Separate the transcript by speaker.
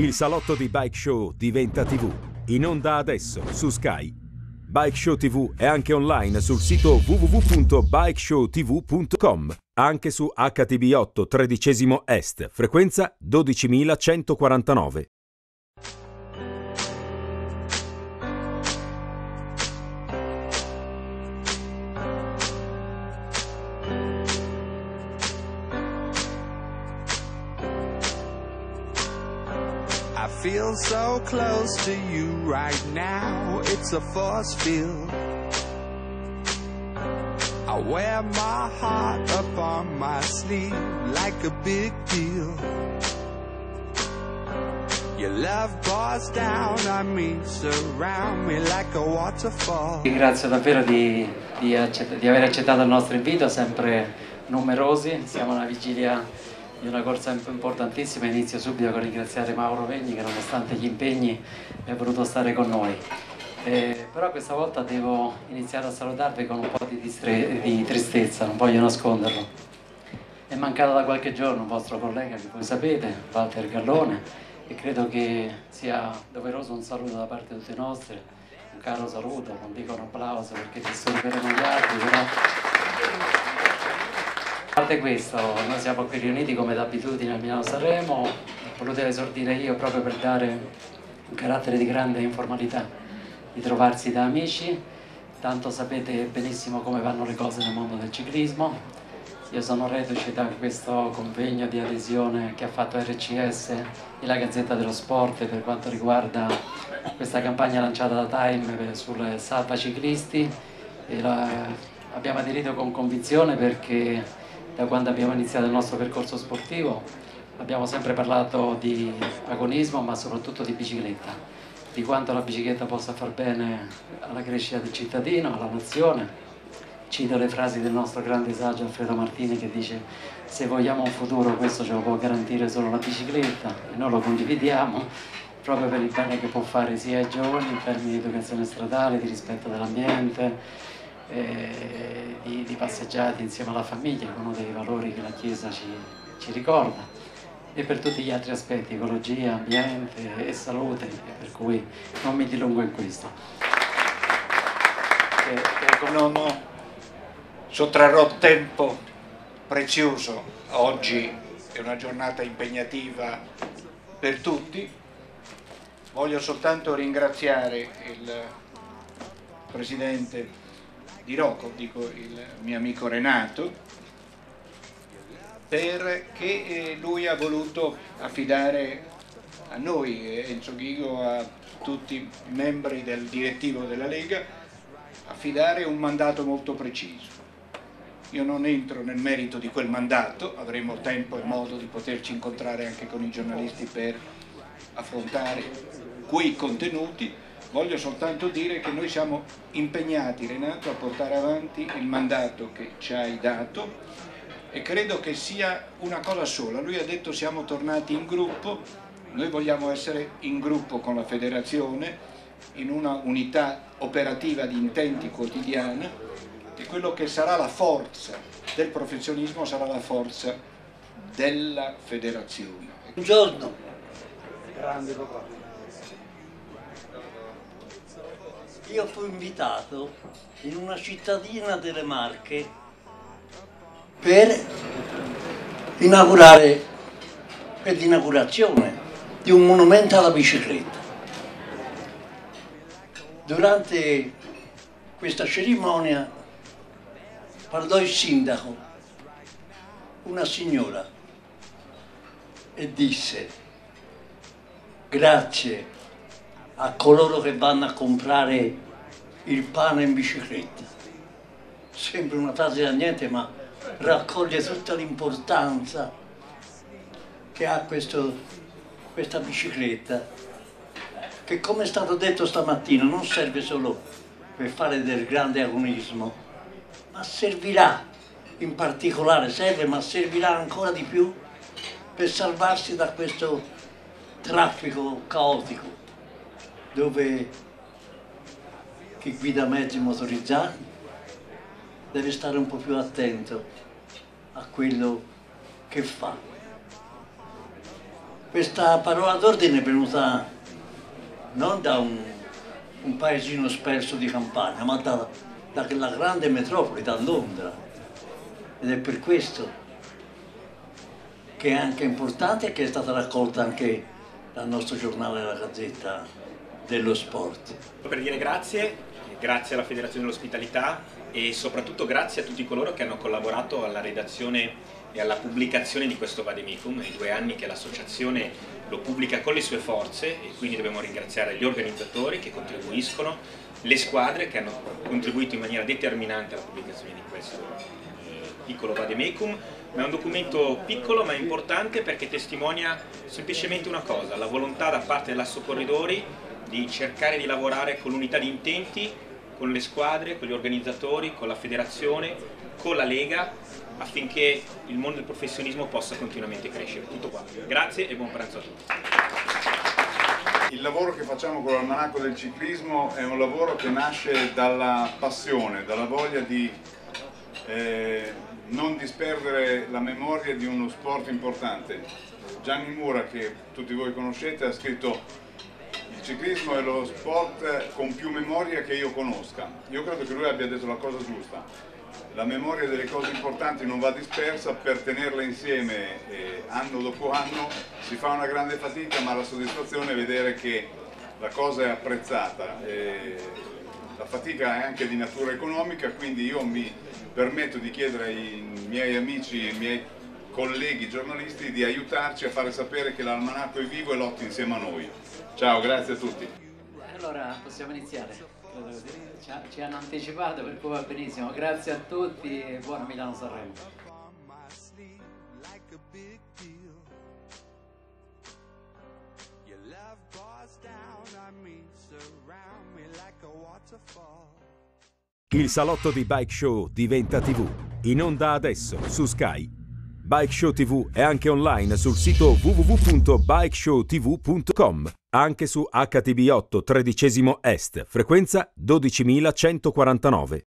Speaker 1: Il salotto di Bike Show diventa TV. In onda adesso su Sky. Bike Show TV è anche online sul sito www.bikeshowtv.com. Anche su HTB8 tredicesimo Est, frequenza 12149.
Speaker 2: I feel so close to you right now. It's a force field. I wear my heart up on my sleeve like a big deal. Your love pours down on me, surround me like a waterfall.
Speaker 3: Ringrazio davvero di, di accett- di aver accettato il nostro invito, sempre numerosi, siamo alla vigilia di una corsa imp- importantissima, inizio subito con ringraziare Mauro Vegni che nonostante gli impegni è voluto stare con noi. Eh, però questa volta devo iniziare a salutarvi con un po' di, di tristezza, non voglio nasconderlo. È mancato da qualche giorno un vostro collega che voi sapete, Walter Gallone, e credo che sia doveroso un saluto da parte di tutti i nostri, un caro saluto, non dico un applauso perché disturberemo gli altri, però... Parte questo, noi siamo qui riuniti come d'abitudine a Milano Sanremo, ho voluto esordire io proprio per dare un carattere di grande informalità, di trovarsi da amici, tanto sapete benissimo come vanno le cose nel mondo del ciclismo, io sono reduce da questo convegno di adesione che ha fatto RCS e la Gazzetta dello Sport per quanto riguarda questa campagna lanciata da Time sul Salva Ciclisti abbiamo aderito con convinzione perché da quando abbiamo iniziato il nostro percorso sportivo abbiamo sempre parlato di agonismo ma soprattutto di bicicletta, di quanto la bicicletta possa far bene alla crescita del cittadino, alla nazione. Cito le frasi del nostro grande saggio Alfredo Martini che dice se vogliamo un futuro questo ce lo può garantire solo la bicicletta e noi lo condividiamo proprio per il bene che può fare sia ai giovani in termini di educazione stradale, di rispetto dell'ambiente, eh, di, di passeggiate insieme alla famiglia, uno dei valori che la Chiesa ci, ci ricorda e per tutti gli altri aspetti, ecologia, ambiente e salute, per cui non mi dilungo in questo.
Speaker 4: che ecco, non sottrarrò tempo prezioso. Oggi è una giornata impegnativa per tutti. Voglio soltanto ringraziare il presidente di Rocco, dico il mio amico Renato, perché eh, lui ha voluto affidare a noi, eh, Enzo Ghigo, a tutti i membri del direttivo della Lega, affidare un mandato molto preciso. Io non entro nel merito di quel mandato, avremo tempo e modo di poterci incontrare anche con i giornalisti per affrontare quei contenuti. Voglio soltanto dire che noi siamo impegnati, Renato, a portare avanti il mandato che ci hai dato e credo che sia una cosa sola. Lui ha detto siamo tornati in gruppo, noi vogliamo essere in gruppo con la federazione, in una unità operativa di intenti quotidiana e quello che sarà la forza del professionismo sarà la forza della federazione.
Speaker 5: Buongiorno, io fui invitato in una cittadina delle Marche per inaugurare, per l'inaugurazione di un monumento alla bicicletta. Durante questa cerimonia parlò il sindaco, una signora, e disse grazie a coloro che vanno a comprare il pane in bicicletta. Sembra una frase da niente, ma raccoglie tutta l'importanza che ha questo- questa bicicletta, che come è stato detto stamattina non serve solo per fare del grande agonismo, ma servirà, in particolare serve, ma servirà ancora di più per salvarsi da questo traffico caotico dove chi guida mezzi motorizzati deve stare un po' più attento a quello che fa. Questa parola d'ordine è venuta non da un, un paesino sperso di campagna, ma da, da grande metropoli, da Londra. Ed è per questo che è anche importante e che è stata raccolta anche dal nostro giornale La Gazzetta dello Sport.
Speaker 6: Per dire grazie, grazie alla Federazione dell'Ospitalità e soprattutto grazie a tutti coloro che hanno collaborato alla redazione e alla pubblicazione di questo Vademicum, nei due anni che l'associazione lo pubblica con le sue forze e quindi dobbiamo ringraziare gli organizzatori che contribuiscono, le squadre che hanno contribuito in maniera determinante alla pubblicazione di questo piccolo Vademecum, ma è un documento piccolo ma importante perché testimonia semplicemente una cosa, la volontà da parte dell'Asso Corridori di cercare di lavorare con l'unità di intenti, con le squadre, con gli organizzatori, con la federazione, con la Lega affinché il mondo del professionismo possa continuamente crescere. Tutto qua. Grazie e buon pranzo a tutti.
Speaker 7: Il lavoro che facciamo con l'almanacco del ciclismo è un lavoro che nasce dalla passione, dalla voglia di eh, non disperdere la memoria di uno sport importante. Gianni Mura, che tutti voi conoscete, ha scritto il ciclismo è lo sport con più memoria che io conosca. Io credo che lui abbia detto la cosa giusta la memoria delle cose importanti non va dispersa, per tenerla insieme eh, anno dopo anno si fa una grande fatica ma la soddisfazione è vedere che la cosa è apprezzata. Eh, la fatica è anche di natura economica, quindi io mi permetto di chiedere ai miei amici e ai miei colleghi giornalisti di aiutarci a fare sapere che l'almanacco è vivo e lotta insieme a noi. Ciao, grazie a tutti.
Speaker 3: Allora possiamo iniziare ci, hanno anticipato per cui va benissimo grazie a tutti e buona Milano Sanremo
Speaker 1: Il salotto di Bike Show diventa TV. In onda adesso su Sky. Bike Show TV è anche online sul sito www.bikeshowtv.com. Anche su HTB8 tredicesimo Est, frequenza 12149.